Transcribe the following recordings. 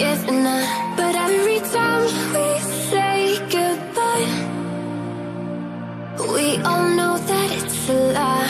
a. But every time we say goodbye, we all know that it's a lie.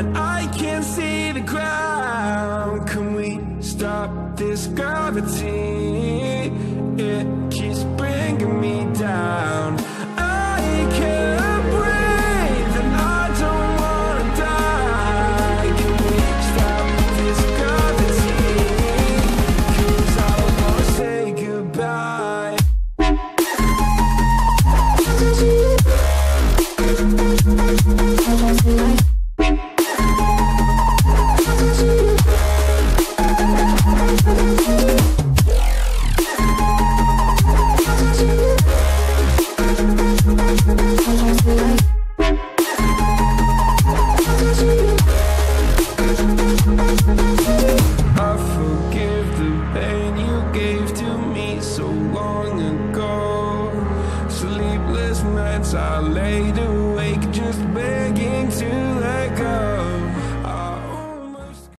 and I can't see the ground. Can we stop this gravity? It sleepless nights. I laid awake just begging to.